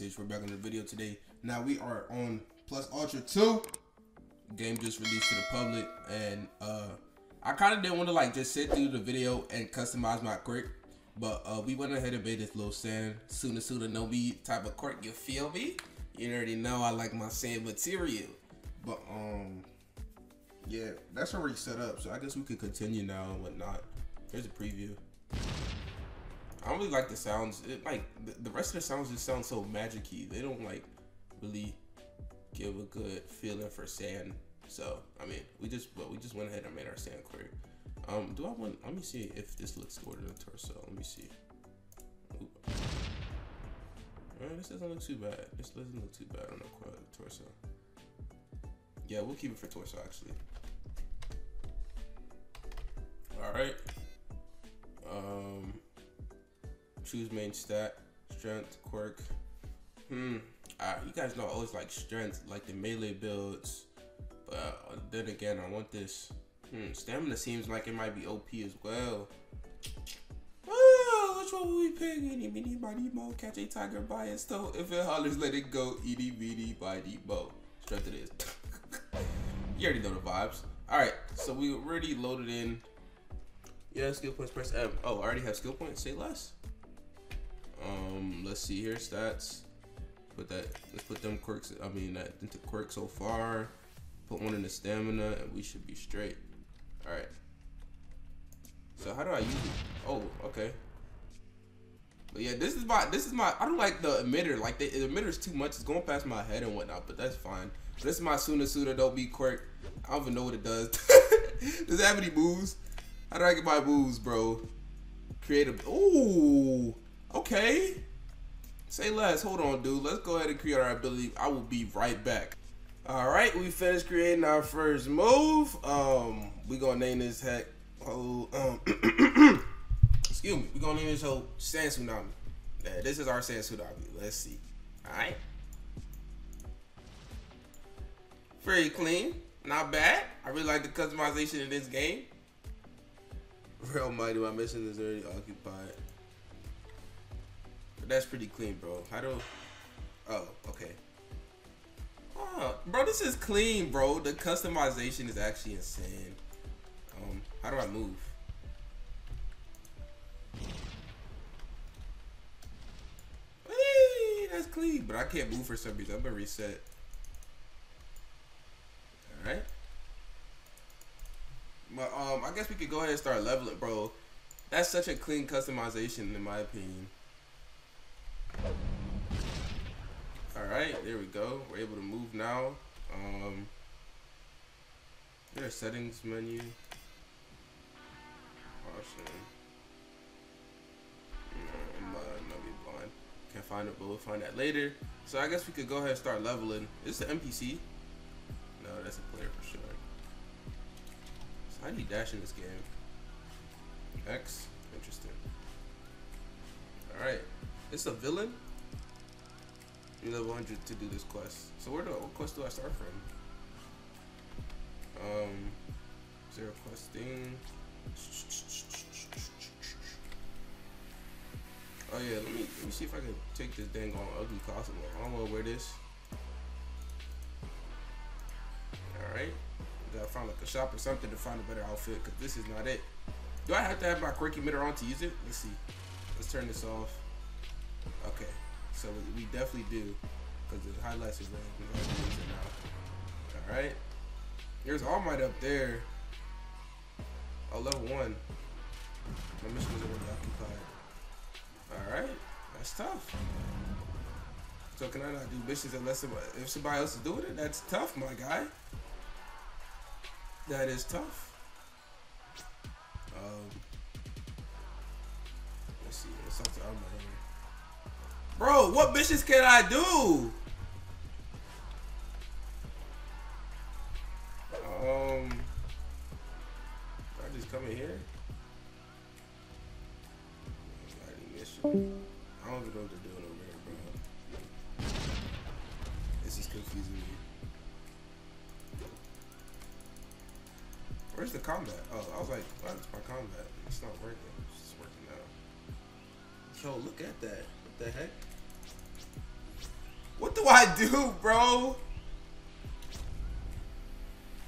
We're back on the video today. Now we are on Plus Ultra 2. Game just released to the public, and uh, I kind of didn't want to like just sit through the video and customize my quirk, but uh, we went ahead and made this little sand Suna Suna no Mi type of quirk. You feel me? You already know I like my sand material, but um, yeah, that's already set up. So I guess we could continue now and whatnot. Here's a preview. I don't really like the sounds. It, like the, the rest of the sounds just sound so magicy. They don't like really give a good feeling for sand. So I mean, we just but we just went ahead and made our sand quirk. Um, do I want? Let me see if this looks good in the torso. Let me see. Oop. Uh, this doesn't look too bad. This doesn't look too bad on the torso. Yeah, we'll keep it for torso actually. All right. Choose main stat, strength, quirk. Hmm. Uh, you guys know I always like strength, like the melee builds. But uh, then again, I want this. Hmm. Stamina seems like it might be OP as well. Oh, which one will we pick? Eeny, meeny, miny, mo. Catch a tiger by its toe. If it hollers, let it go. Eeny, meeny, miny, mo. Strength it is. you already know the vibes. All right, so we already loaded in. Yeah, skill points. Press M. Oh, I already have skill points. Say less. Um, let's see here, stats. Put that. Let's put them quirks. I mean, that into quirk so far. Put one in the stamina, and we should be straight. All right. So how do I use it? Oh, okay. But yeah, this is my this is my I don't like the emitter. Like the, the emitter is too much. It's going past my head and whatnot, but that's fine. This is my Suna Suna no Mi quirk. I don't even know what it does. does it have any moves? How do I get my moves, bro? Creative. Ooh. Okay. Say less. Hold on, dude. Let's go ahead and create our ability. I will be right back. All right, we finished creating our first move. Um, we gonna name this heck. Oh, um, excuse me. We gonna name this whole Sand Tsunami. Yeah, this is our Sand Tsunami. Let's see. All right. Very clean. Not bad. I really like the customization in this game. Real mighty, my mission is already occupied that's pretty clean, bro. How do? Oh, okay. Oh, bro, this is clean, bro. The customization is actually insane. Um, how do I move? Hey, that's clean, but I can't move for some reason. I'm gonna reset. All right. But um, I guess we could go ahead and start leveling, bro. That's such a clean customization, in my opinion. Alright, there we go. We're able to move now. Um, there's settings menu. Caution. No, I'm uh, not be blind. Can't find it, but we'll find that later. So I guess we could go ahead and start leveling. Is this an NPC? No, that's a player for sure. So how do you dash in this game? X? Interesting. Alright. It's a villain? You level 100 to do this quest. So where do what quest do I start from? Um, zero questing. Oh yeah, let me let me see if I can take this dang on ugly costume. I don't want to wear this. All right, gotta find like a shop or something to find a better outfit because this is not it. Do I have to have my quirk emitter on to use it? Let's see. Let's turn this off. So we, definitely do, because the highlights is red. We use it now. All right. There's All Might up there. Oh, level one. My mission is already occupied. All right. That's tough. So can I not do missions unless somebody, if somebody else is doing it? That's tough, my guy. That is tough. Um, let's see. Let's talk to Alma here. Bro, what bitches can I do? Um, I just come in here. I don't even know what to do over here, bro. This is confusing me. Where's the combat? Oh, I was like, what's my combat? It's not working. It's working now. Yo, look at that. What the heck? What do I do, bro?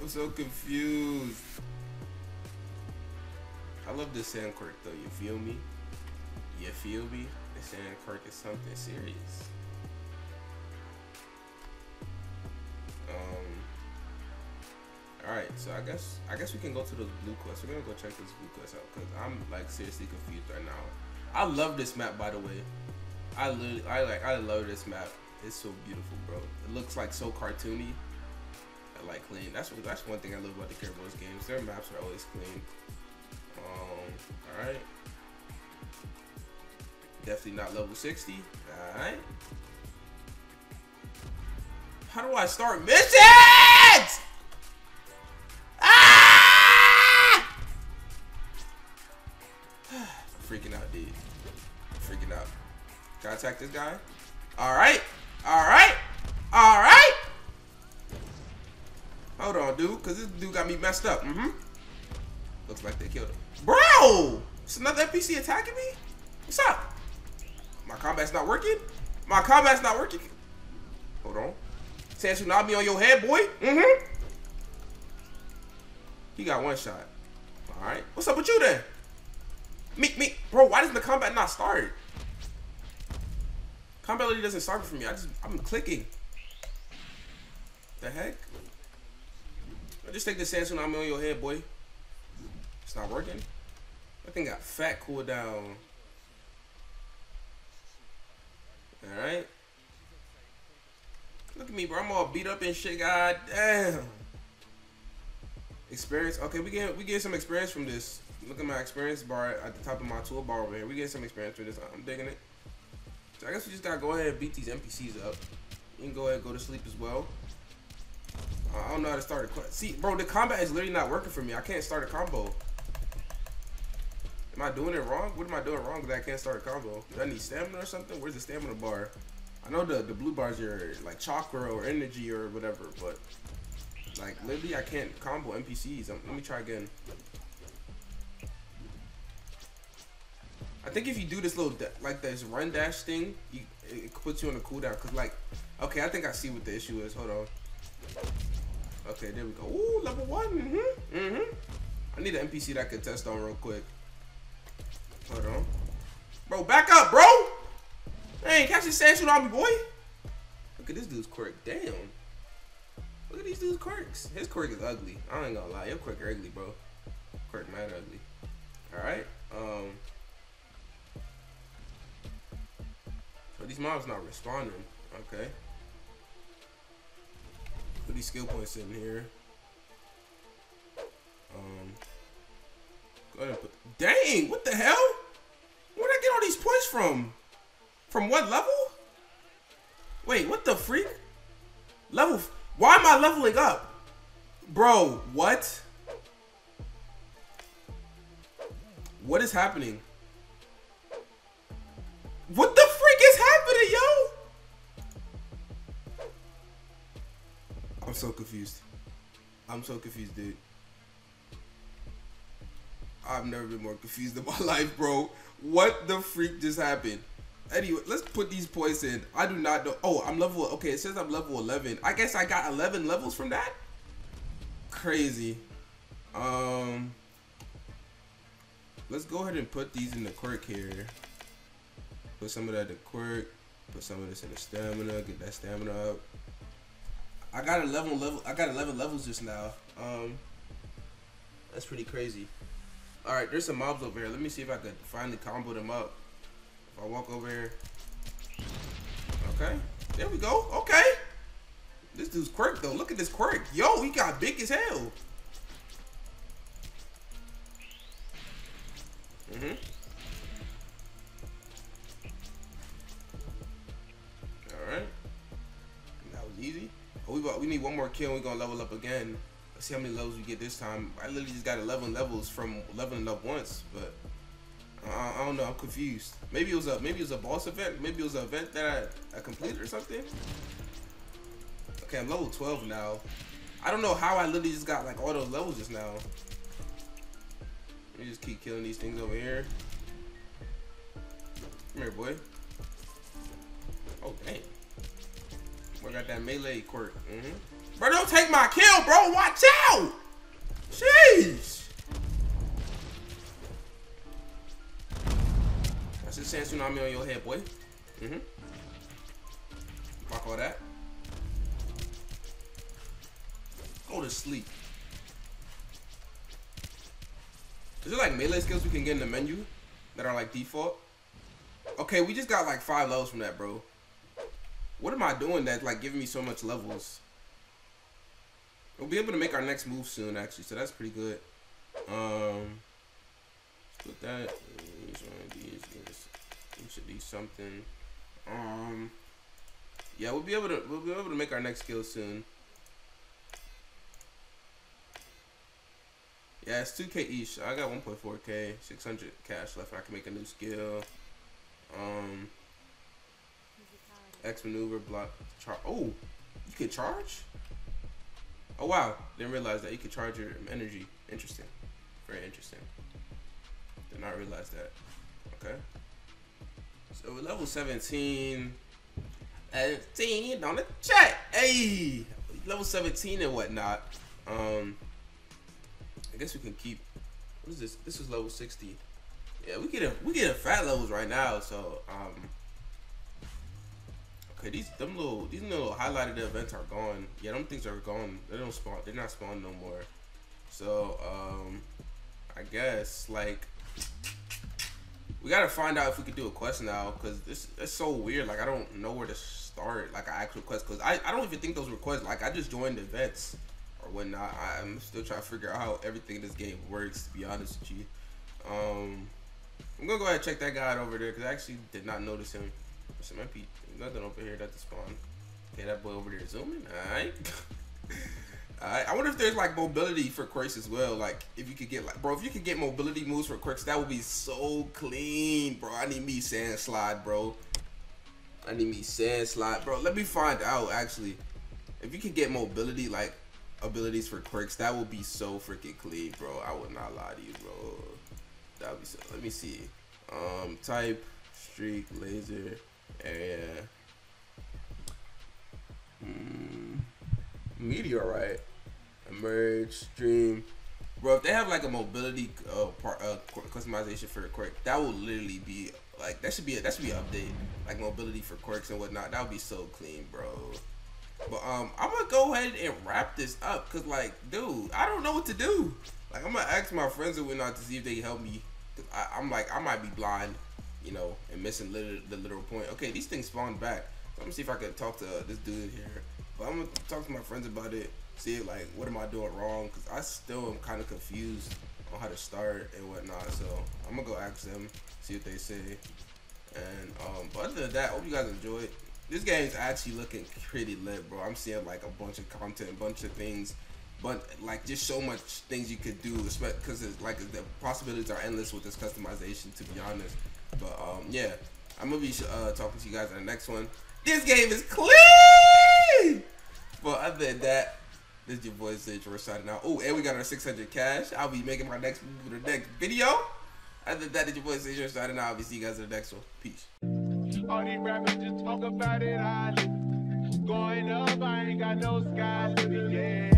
I'm so confused. I love this sand quirk though, you feel me? You feel me? The sand quirk is something serious. Um Alright, so I guess I guess we can go to those blue quests. We're gonna go check those blue quests out because I'm like seriously confused right now. I love this map by the way. I literally I like I love this map. It's so beautiful, bro. It looks like so cartoony. I like clean. That's what that's one thing I love about the Care Caribos games. Their maps are always clean. Um, all right. Definitely not level 60. All right. How do I start missions? Ah! freaking out, dude. freaking out. Can I attack this guy? All right. All right. All right. Hold on, dude, because this dude got me messed up. Mm-hmm. Looks like they killed him. Bro! It's another NPC attacking me? What's up? My combat's not working? My combat's not working. Hold on. Sand tsunami on your head, boy. Mm-hmm. He got one shot. Alright. What's up with you then? Me, me. Bro, why doesn't the combat not start? Combat doesn't start for me. I just, I'm clicking. The heck? I just take the sand tsunami on your head, boy. It's not working. I think got fat cooldown. Alright. Look at me, bro. I'm all beat up and shit. God damn. Experience. Okay, we get we get some experience from this. Look at my experience bar at the top of my toolbar over here. We get some experience from this. I'm digging it. So I guess we just gotta go ahead and beat these NPCs up. Can go ahead and go to sleep as well. I don't know how to start a See, bro, the combat is literally not working for me. I can't start a combo. Am I doing it wrong? What am I doing wrong that I can't start a combo? Do I need stamina or something? Where's the stamina bar? I know the, the blue bars are like chakra or energy or whatever, but like literally I can't combo NPCs. Um, let me try again. I think if you do this little like this run dash thing, you, it puts you on a cooldown. Cause like, okay, I think I see what the issue is. Hold on. Okay, there we go. Ooh, level one. Mm-hmm. Mm-hmm. I need an NPC that I can test on real quick. Hold on. Bro, back up, bro! Hey, catch this sand on me, boy! Look at this dude's quirk. Damn. Look at these dudes' quirks. His quirk is ugly. I ain't gonna lie. Your quirk ugly, bro. Quirk mad ugly. Alright. Um. These mobs not responding. Okay. Put these skill points in here. Um, go ahead and put. Dang! What the hell? Where'd I get all these points from? From what level? Wait, what the freak? Level. Why am I leveling up? Bro, what? What is happening? What the freak is happening, yo? I'm so confused. I'm so confused, dude. I've never been more confused in my life, bro. What the freak just happened? Anyway, let's put these points in. I do not know. Oh, I'm level. Okay, it says I'm level 11. I guess I got 11 levels from that. Crazy. Um, let's go ahead and put these in the quirk here. Put some of that to quirk. Put some of this in the stamina. Get that stamina up. I got 11 level. I got 11 levels just now. Um, that's pretty crazy. All right, there's some mobs over here. Let me see if I can finally combo them up. If I walk over here. Okay, there we go. Okay. This dude's quirk though. Look at this quirk. Yo, he got big as hell. Mhm. We we need one more kill. We're gonna level up again. Let's see how many levels we get this time. I literally just got 11 levels from leveling up once, but uh, I don't know. I'm confused. Maybe it was a maybe it was a boss event. Maybe it was an event that I, I completed or something. Okay, I'm level 12 now. I don't know how I literally just got like all those levels just now. Let me just keep killing these things over here. Come here, boy. Oh, dang. We got that melee quirk. Mm-hmm. Bro, don't take my kill, bro. Watch out. Jeez. That's a sand tsunami on your head, boy. Mm-hmm. Fuck all that. Go to sleep. Is there like melee skills we can get in the menu that are like default? Okay, we just got like five levels from that, bro. What am I doing that's like giving me so much levels? We'll be able to make our next move soon, actually, so that's pretty good. Um, put that. Each one of something. Um, yeah, we'll be able to we'll be able to make our next skill soon. Yeah, it's 2k each. I got 1.4k, 600 cash left. I can make a new skill. Um, X maneuver block. Oh, you can charge. Oh wow, didn't realize that you could charge your energy. Interesting, very interesting. Did not realize that. Okay. So level 17. 17 on the chat. Hey, level 17 and whatnot. Um, I guess we can keep. What is this? This is level 60. Yeah, we get a we get a fat levels right now. So um. Okay, these them little these little highlighted events are gone. Yeah, them things are gone. They don't spawn. They're not spawned no more. So um, I guess like we gotta find out if we could do a quest now because this it's so weird. Like I don't know where to start like an actual quest because I I don't even think those were quests. Like I just joined events or whatnot. I'm still trying to figure out how everything in this game works. To be honest with you, um, I'm gonna go ahead and check that guy out over there because I actually did not notice him. There might be nothing over here at the spawn. Okay, that boy over there zooming. Alright. Alright. I wonder if there's like mobility for quirks as well. Like if you could get like bro, if you could get mobility moves for quirks, that would be so clean, bro. I need me sand slide, bro. I need me sand slide, bro. Let me find out actually. If you could get mobility like abilities for quirks, that would be so freaking clean, bro. I would not lie to you, bro. That would be so. Let me see. Um, type, streak, laser, area. Mm, meteorite, emerge, stream. Bro, if they have like a mobility uh, part uh, customization for quirk, that will literally be like that should be a, that should be an update. Like mobility for quirks and whatnot. That would be so clean, bro. But um, I'm gonna go ahead and wrap this up, cause like, dude, I don't know what to do. Like, I'm gonna ask my friends and whatnot to see if they help me. I, am like, I might be blind, you know, and missing the literal point. Okay, these things spawned back. So I'm gonna see if I can talk to this dude here. But I'm gonna talk to my friends about it. See like, what am I doing wrong? Cause I still am kind of confused on how to start and whatnot. So I'm gonna go ask them, see what they say. And um, but other than that, hope you guys enjoyed this game's actually looking pretty lit, bro. I'm seeing like a bunch of content, a bunch of things, but like just so much things you could do, because like the possibilities are endless with this customization. To be honest, but um, yeah, I'm gonna be uh, talking to you guys in the next one. This game is clean. But other than that, this is your boy Sage. We're signing out. Oh, and we got our 600 cash. I'll be making my next the next video. Other than that, this is your boy Sage. Signing out. I'll be see you guys in the next one. Peace. All these rappers just talk about it, I Going up, I ain't got no sky limit, yeah.